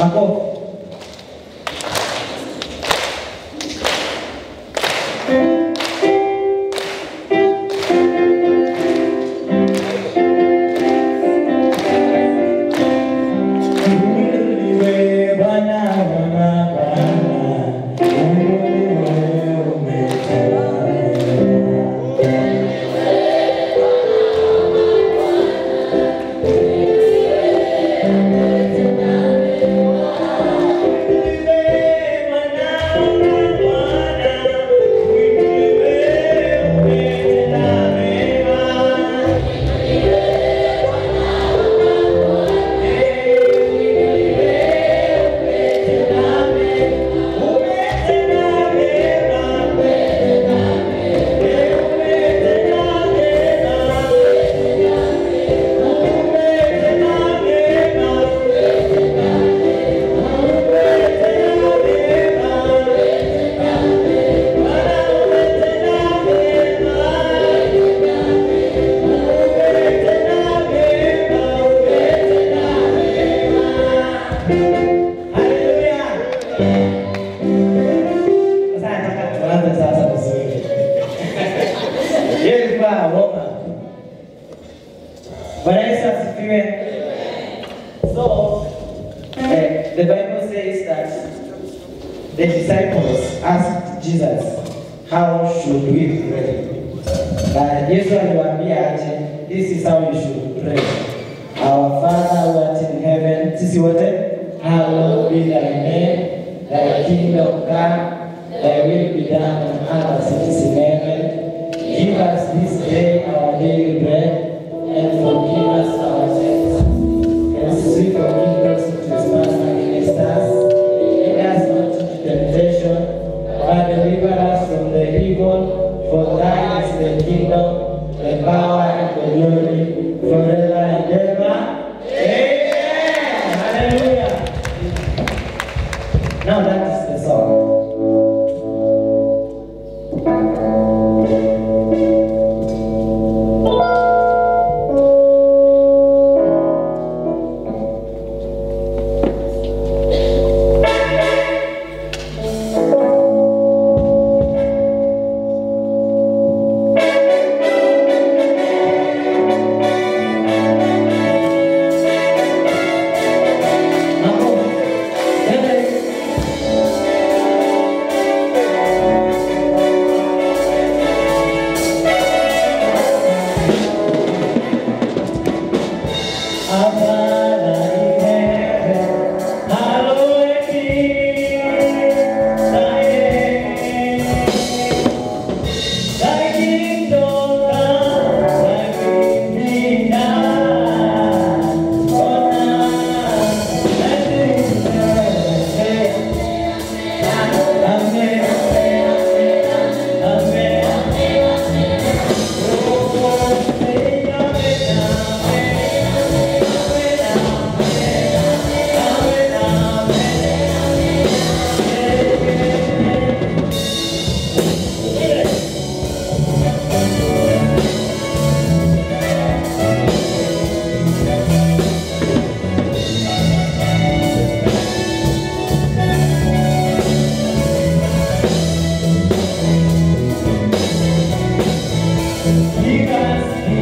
Sacou? Disciples asked Jesus, how should we pray? Na Yesu aliwaambia this is how you should pray. Our Father who art in heaven, sisi wote, hallowed be thy name, thy kingdom come, thy will be done on earth as it is in heaven. Give us this day our daily bread, and forgive us our sins, as we vidas